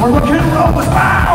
where rock and roll was born.